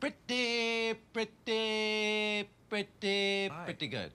pretty, pretty, pretty, Hi. pretty good.